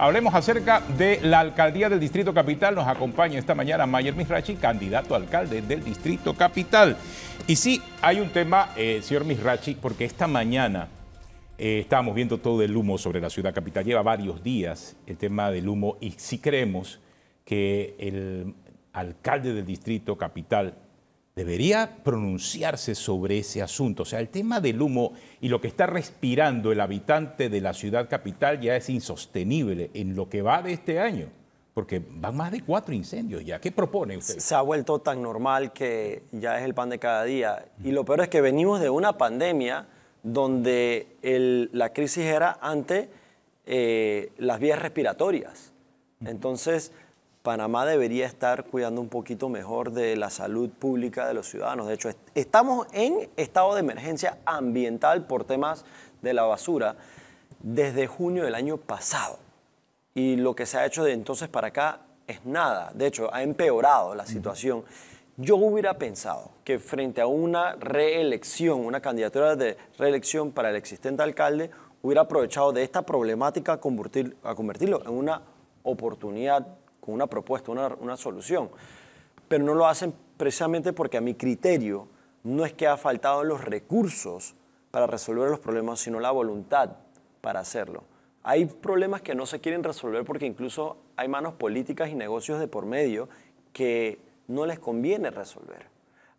Hablemos acerca de la alcaldía del Distrito Capital. Nos acompaña esta mañana Mayer Misrachi, candidato a alcalde del Distrito Capital. Y sí, hay un tema, eh, señor Misrachi, porque esta mañana eh, estábamos viendo todo el humo sobre la ciudad capital. Lleva varios días el tema del humo y sí creemos que el alcalde del Distrito Capital debería pronunciarse sobre ese asunto. O sea, el tema del humo y lo que está respirando el habitante de la ciudad capital ya es insostenible en lo que va de este año, porque van más de cuatro incendios ya. ¿Qué propone usted? Se ha vuelto tan normal que ya es el pan de cada día. Y lo peor es que venimos de una pandemia donde la crisis era ante eh, las vías respiratorias. Entonces, Panamá debería estar cuidando un poquito mejor de la salud pública de los ciudadanos. De hecho, estamos en estado de emergencia ambiental por temas de la basura desde junio del año pasado. Y lo que se ha hecho de entonces para acá es nada. De hecho, ha empeorado la situación. Yo hubiera pensado que frente a una reelección, una candidatura de reelección para el existente alcalde, hubiera aprovechado de esta problemática a, convertirlo en una oportunidad una propuesta, una, solución. Pero no lo hacen precisamente porque a mi criterio no es que ha faltado los recursos para resolver los problemas, sino la voluntad para hacerlo. Hay problemas que no se quieren resolver porque incluso hay manos políticas y negocios de por medio que no les conviene resolver.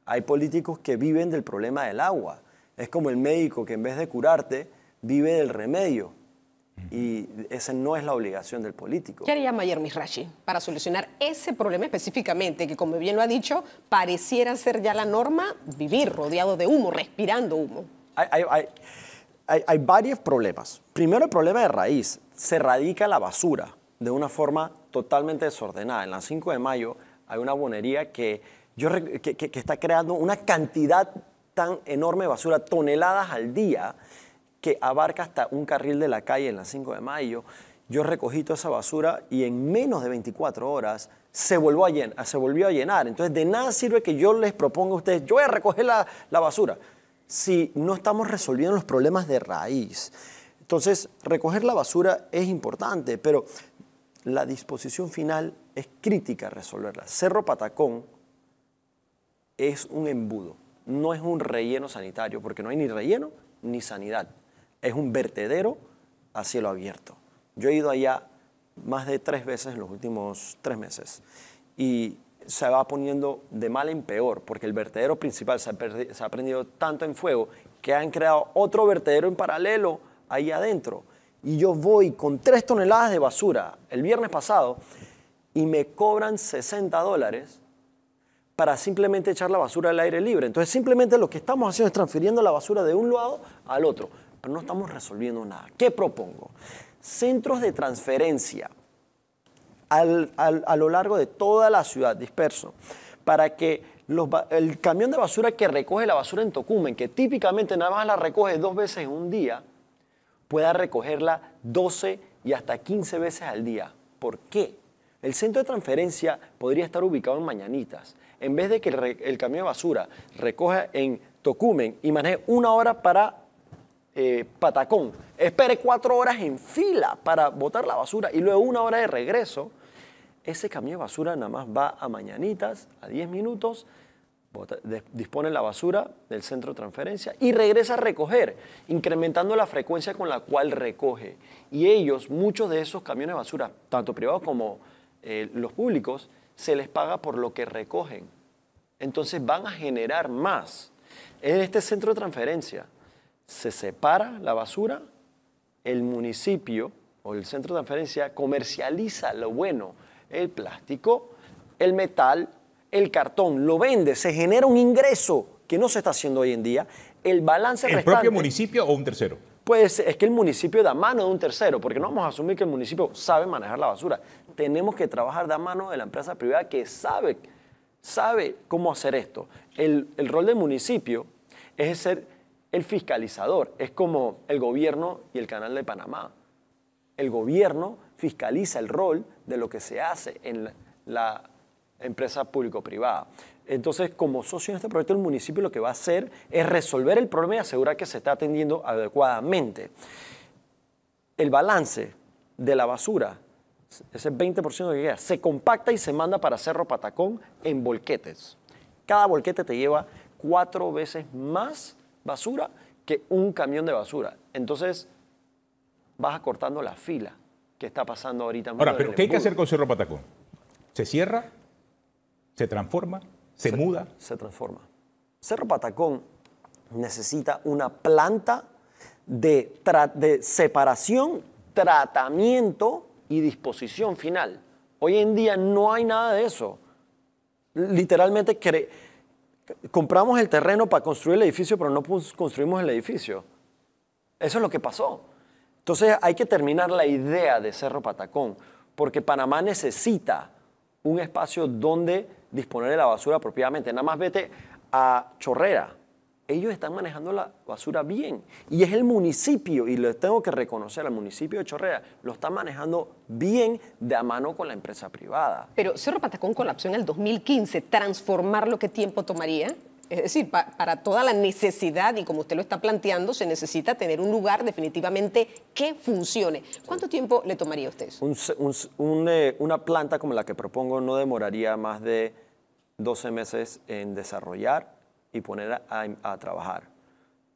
Hay políticos que viven del problema del agua. Es como el médico que en vez de curarte vive del remedio. Y esa no es la obligación del político. ¿Qué haría Mayer Misrachi para solucionar ese problema específicamente, que como bien lo ha dicho, pareciera ser ya la norma vivir rodeado de humo, respirando humo? Hay, hay, hay, varios problemas. Primero, el problema de raíz. Se radica la basura de una forma totalmente desordenada. En la 5 de mayo hay una bonería que, yo, que, que está creando una cantidad tan enorme de basura, toneladas al día, que abarca hasta un carril de la calle en la 5 de mayo. Yo recogí toda esa basura y en menos de 24 horas se volvió a, llenar, se volvió a llenar. Entonces, de nada sirve que yo les proponga a ustedes, yo voy a recoger la, la basura, si no estamos resolviendo los problemas de raíz. Entonces, recoger la basura es importante, pero la disposición final es crítica resolverla. Cerro Patacón es un embudo, no es un relleno sanitario, porque no hay ni relleno ni sanidad es un vertedero a cielo abierto. Yo he ido allá más de tres veces en los últimos tres meses y se va poniendo de mal en peor porque el vertedero principal se ha, prendido tanto en fuego que han creado otro vertedero en paralelo ahí adentro. Y yo voy con tres toneladas de basura el viernes pasado y me cobran 60 dólares para simplemente echar la basura al aire libre. Entonces simplemente lo que estamos haciendo es transfiriendo la basura de un lado al otro pero no estamos resolviendo nada. ¿Qué propongo? Centros de transferencia a lo largo de toda la ciudad, disperso, para que el camión de basura que recoge la basura en Tocumen, que típicamente nada más la recoge dos veces en un día, pueda recogerla 12 y hasta 15 veces al día. ¿Por qué? El centro de transferencia podría estar ubicado en Mañanitas. En vez de que el, el camión de basura recoja en Tocumen y maneje una hora para eh, patacón, espere cuatro horas en fila para botar la basura y luego una hora de regreso, ese camión de basura nada más va a mañanitas, a 10 minutos, dispone la basura del centro de transferencia y regresa a recoger, incrementando la frecuencia con la cual recoge. Y ellos, muchos de esos camiones de basura, tanto privados como eh, los públicos, se les paga por lo que recogen. Entonces van a generar más. En este centro de transferencia, se separa la basura, el municipio o el centro de transferencia comercializa lo bueno, el plástico, el metal, el cartón, lo vende, se genera un ingreso que no se está haciendo hoy en día. El balance ¿El propio municipio o un tercero? Pues es que el municipio da mano de un tercero, porque no vamos a asumir que el municipio sabe manejar la basura. Tenemos que trabajar de mano de la empresa privada que sabe, sabe cómo hacer esto. El, el rol del municipio es ser el fiscalizador. Es como el gobierno y el canal de Panamá. El gobierno fiscaliza el rol de lo que se hace en la, empresa público-privada. Entonces, como socio en este proyecto, el municipio lo que va a hacer es resolver el problema y asegurar que se está atendiendo adecuadamente. El balance de la basura ese 20% que queda, se compacta y se manda para Cerro Patacón en volquetes. Cada volquete te lleva cuatro veces más basura que un camión de basura. Entonces, vas acortando la fila que está pasando ahorita. Ahora, pero ¿qué hay que hacer con Cerro Patacón? ¿Se cierra? ¿Se transforma? ¿Se, muda? Se transforma. Cerro Patacón necesita una planta de, de separación, tratamiento y disposición final. Hoy en día no hay nada de eso. Literalmente compramos el terreno para construir el edificio, pero no construimos el edificio. Eso es lo que pasó. Entonces hay que terminar la idea de Cerro Patacón, porque Panamá necesita un espacio donde disponer de la basura apropiadamente. Nada más vete a Chorrera, ellos están manejando la basura bien. Y es el municipio, y lo tengo que reconocer, el municipio de Chorrea lo está manejando bien de a mano con la empresa privada. Pero Cerro Patacón colapsó en el 2015. ¿Transformar lo que tiempo tomaría? Es decir, para toda la necesidad, y como usted lo está planteando, se necesita tener un lugar definitivamente que funcione. ¿Cuánto tiempo le tomaría a usted? Eh, una planta como la que propongo no demoraría más de 12 meses en desarrollar y poner a, trabajar.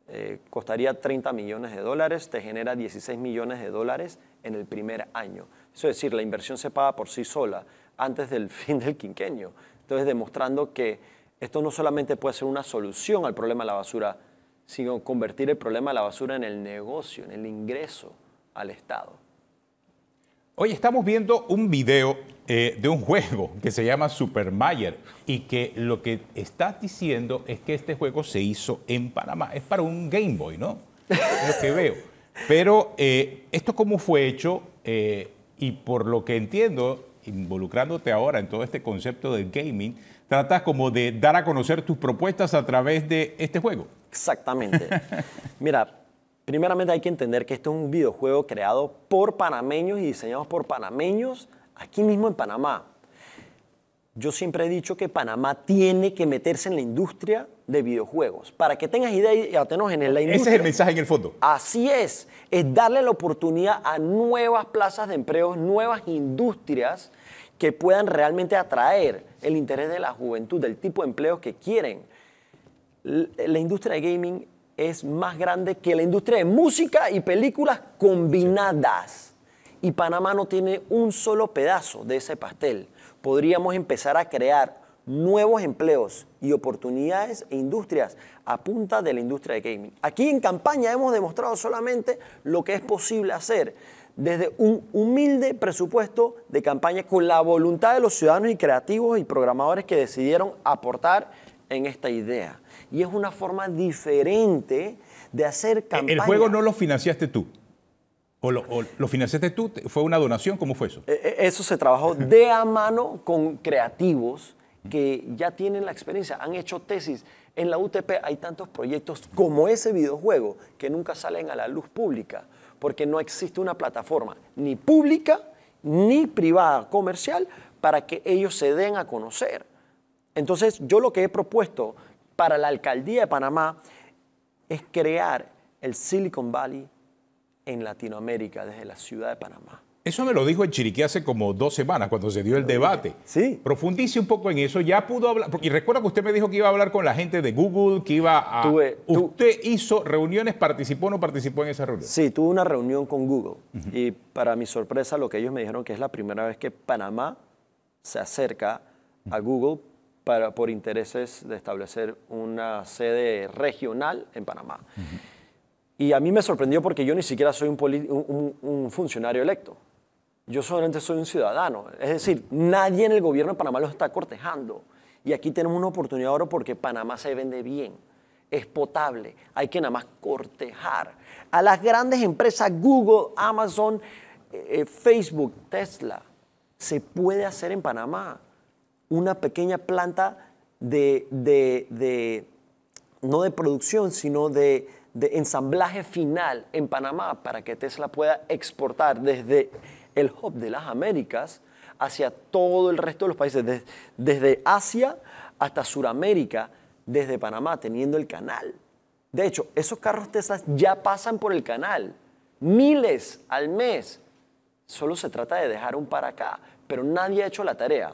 Eh, costaría 30 millones de dólares, te genera 16 millones de dólares en el primer año. Eso es decir, la inversión se paga por sí sola antes del fin del quinquenio. Entonces, demostrando que esto no solamente puede ser una solución al problema de la basura, sino convertir el problema de la basura en el negocio, en el ingreso al Estado. Hoy estamos viendo un video eh, de un juego que se llama Super Mayer y que lo que estás diciendo es que este juego se hizo en Panamá. Es para un Game Boy, ¿no? Es lo que veo. Pero eh, esto cómo fue hecho eh, y por lo que entiendo, involucrándote ahora en todo este concepto del gaming, tratas como de dar a conocer tus propuestas a través de este juego. Exactamente. Mira, Primeramente hay que entender que esto es un videojuego creado por panameños y diseñado por panameños aquí mismo en Panamá. Yo siempre he dicho que Panamá tiene que meterse en la industria de videojuegos. Para que tengas idea y atenos en la industria. Ese es el mensaje en el fondo. Así es. Es darle la oportunidad a nuevas plazas de empleo, nuevas industrias que puedan realmente atraer el interés de la juventud, del tipo de empleos que quieren. La industria de gaming es más grande que la industria de música y películas combinadas. Y Panamá no tiene un solo pedazo de ese pastel. Podríamos empezar a crear nuevos empleos y oportunidades e industrias a punta de la industria de gaming. Aquí en campaña hemos demostrado solamente lo que es posible hacer desde un humilde presupuesto de campaña con la voluntad de los ciudadanos y creativos y programadores que decidieron aportar en esta idea y es una forma diferente de hacer campaña. ¿El juego no lo financiaste tú? ¿O lo, financiaste tú? ¿Fue una donación? ¿Cómo fue eso? Eh, eh, eso se trabajó de a mano con creativos que ya tienen la experiencia, han hecho tesis. En la UTP hay tantos proyectos como ese videojuego que nunca salen a la luz pública, porque no existe una plataforma ni pública ni privada comercial para que ellos se den a conocer. Entonces, yo lo que he propuesto para la alcaldía de Panamá es crear el Silicon Valley en Latinoamérica, desde la ciudad de Panamá. Eso me lo dijo en Chiriquí hace como dos semanas, cuando se dio el debate. Sí. Profundice un poco en eso. Ya pudo hablar. Y recuerda que usted me dijo que iba a hablar con la gente de Google, que iba a. ¿Usted hizo reuniones, participó o no participó en esa reunión? Sí, tuve una reunión con Google. Y para mi sorpresa, lo que ellos me dijeron que es la primera vez que Panamá se acerca a Google para, por intereses de establecer una sede regional en Panamá. Y a mí me sorprendió porque yo ni siquiera soy un, un, funcionario electo. Yo solamente soy un ciudadano. Es decir, nadie en el gobierno de Panamá los está cortejando. Y aquí tenemos una oportunidad ahora porque Panamá se vende bien, es potable, hay que nada más cortejar. A las grandes empresas, Google, Amazon, eh, eh, Facebook, Tesla, se puede hacer en Panamá una pequeña planta de, no de producción, sino de, ensamblaje final en Panamá para que Tesla pueda exportar desde el hub de las Américas hacia todo el resto de los países, desde, Asia hasta Sudamérica, desde Panamá, teniendo el canal. De hecho, esos carros Tesla ya pasan por el canal, miles al mes. Solo se trata de dejar un para acá, pero nadie ha hecho la tarea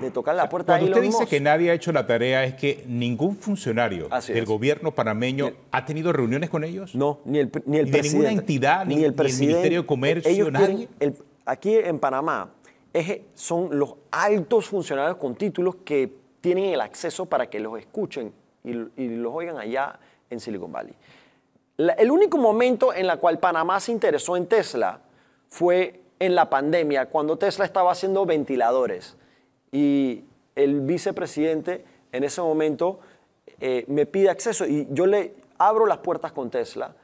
de tocar la puerta Cuando a usted dice Musk. que nadie ha hecho la tarea, es que ningún funcionario Así del es. gobierno panameño ha tenido reuniones con ellos. No, ni el, ni el Ni de presidente. ninguna entidad, ni- ni el presidente. Ministerio de Comercio, Ellos nadie. quieren- el- aquí en Panamá es- son los altos funcionarios con títulos que tienen el acceso para que los escuchen y, y los oigan allá en Silicon Valley. La- el único momento en el cual Panamá se interesó en Tesla fue en la pandemia, cuando Tesla estaba haciendo ventiladores. Y el vicepresidente en ese momento eh, me pide acceso y yo le abro las puertas con Tesla.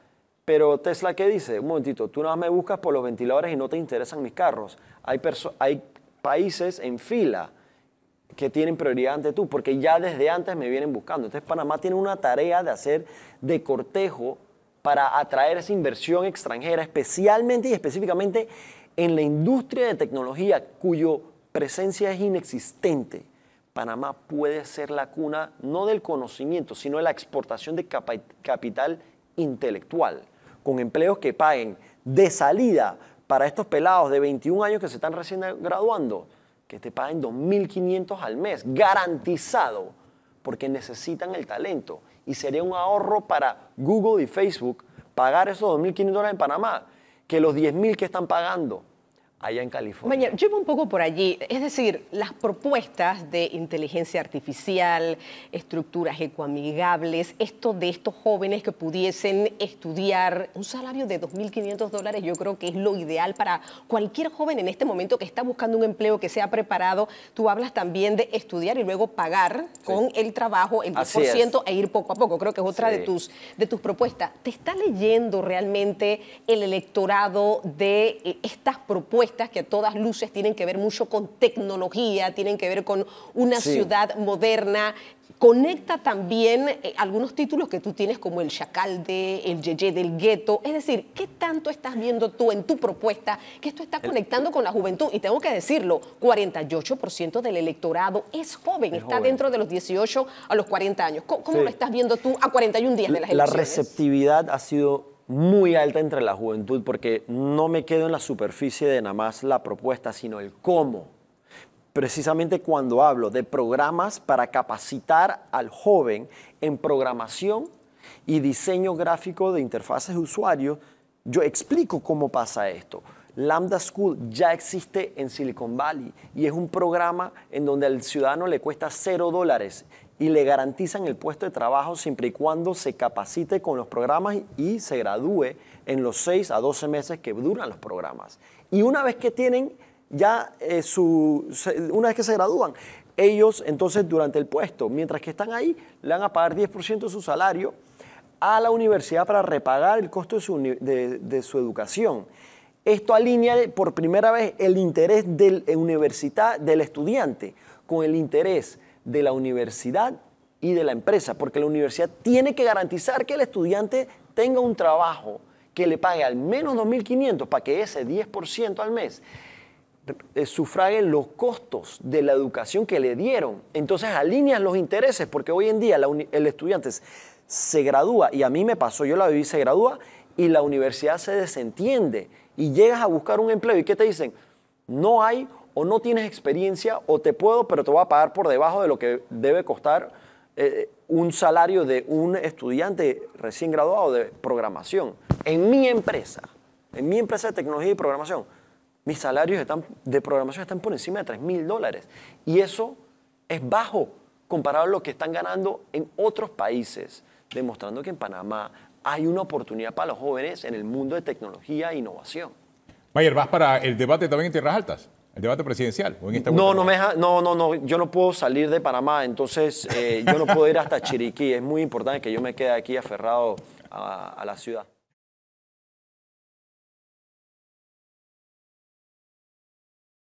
Pero Tesla, ¿qué dice? Un momentito, tú nada más me buscas por los ventiladores y no te interesan mis carros. Hay, hay países en fila que tienen prioridad ante tú, porque ya desde antes me vienen buscando. Entonces Panamá tiene una tarea de hacer de cortejo para atraer esa inversión extranjera, especialmente y específicamente en la industria de tecnología cuyo presencia es inexistente. Panamá puede ser la cuna no del conocimiento, sino de la exportación de capital intelectual, con empleos que paguen de salida para estos pelados de 21 años que se están recién graduando, que te paguen 2.500 al mes, garantizado, porque necesitan el talento. Y sería un ahorro para Google y Facebook pagar esos 2.500 dólares en Panamá, que los 10.000 que están pagando allá en California. Mañana, yo iba un poco por allí, es decir, las propuestas de inteligencia artificial, estructuras ecoamigables, esto de estos jóvenes que pudiesen estudiar un salario de 2.500 dólares, yo creo que es lo ideal para cualquier joven en este momento que está buscando un empleo, que sea preparado. Tú hablas también de estudiar y luego pagar con el trabajo el 10% Así es. e ir poco a poco. Creo que es otra Sí. de tus de tus propuestas. ¿Te está leyendo realmente el electorado de eh, estas propuestas que a todas luces tienen que ver mucho con tecnología, tienen que ver con una Sí. ciudad moderna? Conecta también eh, algunos títulos que tú tienes como el Chacalde, el Yeye del Gueto. Es decir, ¿qué tanto estás viendo tú en tu propuesta que esto está conectando con la juventud? Y tengo que decirlo, 48% del electorado es joven, Es está joven. dentro de los 18 a los 40 años. ¿Cómo, cómo Sí. lo estás viendo tú a 41 días de las la elecciones? receptividad ha sido muy alta entre la juventud porque no me quedo en la superficie de nada más la propuesta, sino el cómo. Precisamente cuando hablo de programas para capacitar al joven en programación y diseño gráfico de interfaces de usuario, yo explico cómo pasa esto. Lambda School ya existe en Silicon Valley y es un programa en donde al ciudadano le cuesta cero dólares y le garantizan el puesto de trabajo siempre y cuando se capacite con los programas y se gradúe en los 6 a 12 meses que duran los programas. Y una vez que tienen ya eh, su, una vez que se gradúan, ellos entonces durante el puesto, mientras que están ahí, le van a pagar 10% de su salario a la universidad para repagar el costo de su, de su educación. Esto alinea por primera vez el interés del eh, universidad, del estudiante con el interés de la universidad y de la empresa, porque la universidad tiene que garantizar que el estudiante tenga un trabajo que le pague al menos 2.500 para que ese 10% al mes eh, sufraguen los costos de la educación que le dieron. Entonces alinean los intereses, porque hoy en día el estudiante se gradúa, y a mí me pasó, yo la viví, se gradúa, y la universidad se desentiende, y llegas a buscar un empleo, ¿y qué te dicen? No hay, o no tienes experiencia, o te puedo, pero te voy a pagar por debajo de lo que debe costar eh, un salario de un estudiante recién graduado de programación. En mi empresa, en mi empresa de tecnología y programación, mis salarios de programación están por encima de 3 mil dólares. Y eso es bajo comparado a lo que están ganando en otros países, demostrando que en Panamá hay una oportunidad para los jóvenes en el mundo de tecnología e innovación. Mayer, ¿vas para el debate también en Tierras Altas? ¿El debate presidencial? ¿O en esta No, no, me deja- no, no, no, yo no puedo salir de Panamá, entonces eh, yo no puedo ir hasta Chiriquí. Es muy importante que yo me quede aquí aferrado a- a la ciudad.